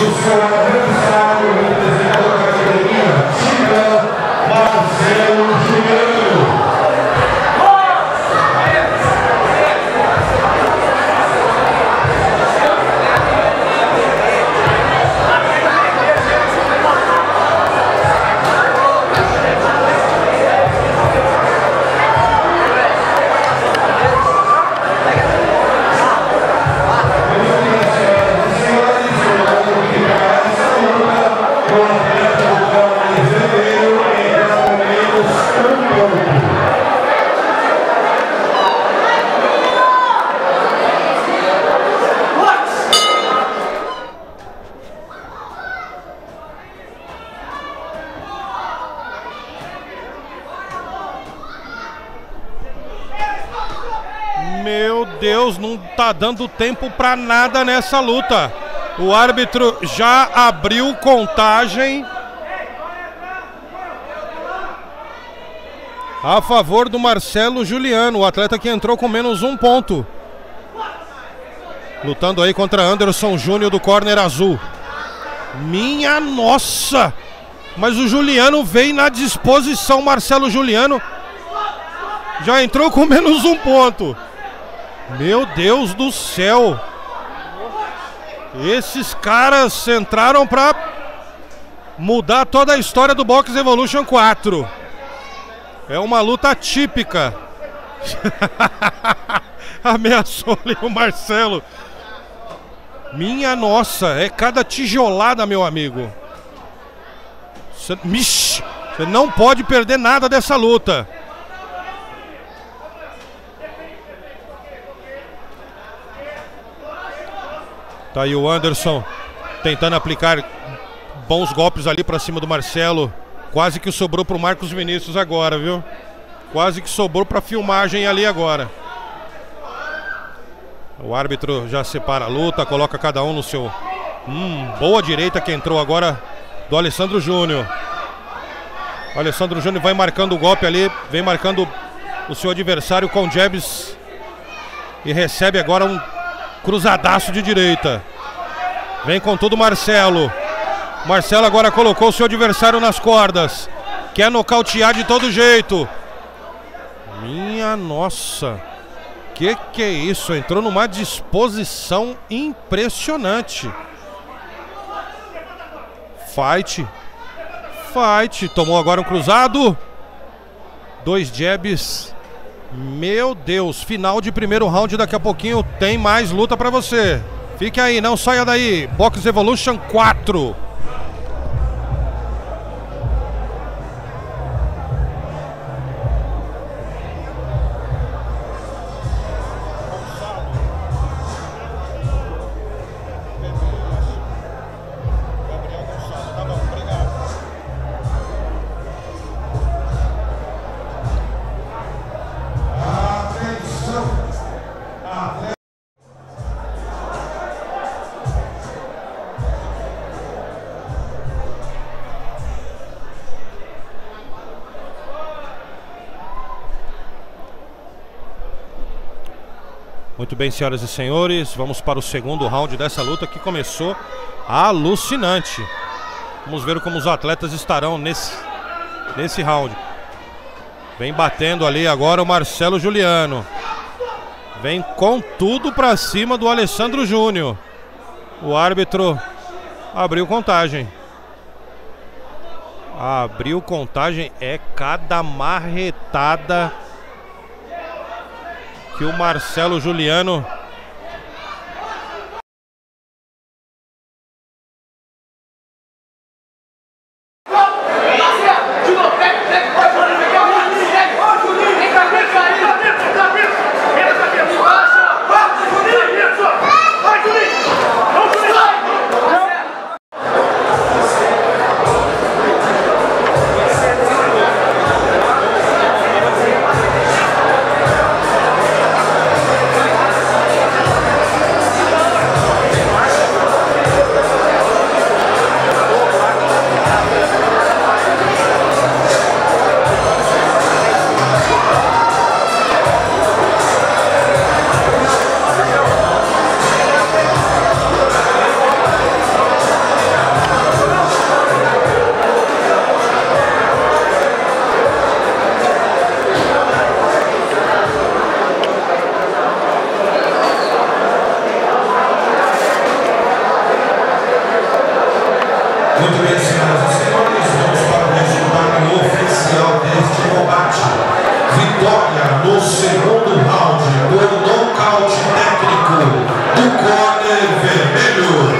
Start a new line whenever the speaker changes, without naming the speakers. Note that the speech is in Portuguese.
No Deus, não tá dando tempo pra nada nessa luta. O árbitro já abriu contagem. A favor do Marcelo Juliano, o atleta que entrou com menos um ponto. Lutando aí contra Anderson Júnior do corner azul. Minha nossa! Mas o Juliano veio na disposição, Marcelo Juliano. Já entrou com menos um ponto. Meu Deus do céu! Esses caras entraram pra mudar toda a história do Box Evolution 4. É uma luta típica. Ameaçou ali o Marcelo. Minha nossa, é cada tijolada, meu amigo. Você, você não pode perder nada dessa luta. Tá aí o Anderson tentando aplicar bons golpes ali pra cima do Marcelo. Quase que sobrou pro Marcos Vinícius agora, viu? Quase que sobrou pra filmagem ali agora. O árbitro já separa a luta, coloca cada um no seu. Hum, boa direita que entrou agora do Alessandro Júnior. O Alessandro Júnior vai marcando o golpe ali, vem marcando o seu adversário com jabs e recebe agora um cruzadaço de direita. Vem com tudo Marcelo. Marcelo agora colocou o seu adversário nas cordas. Quer nocautear de todo jeito. Minha nossa. Que que é isso? Entrou numa disposição impressionante. Fight. Fight. Tomou agora um cruzado. Dois jabs. Meu Deus, final de primeiro round. Daqui a pouquinho tem mais luta pra você. Fique aí, não saia daí. Box Evolution 4. Muito bem, senhoras e senhores, vamos para o segundo round dessa luta que começou alucinante. Vamos ver como os atletas estarão nesse, nesse round. Vem batendo ali agora o Marcelo Juliano. Vem com tudo para cima do Alessandro Júnior. O árbitro abriu contagem. Abriu contagem, é cada marretada que o Marcelo Juliano Muito bem, senhoras e senhores, vamos para o resultado oficial deste combate. Vitória no segundo round por nocaute técnico do Corner Vermelho.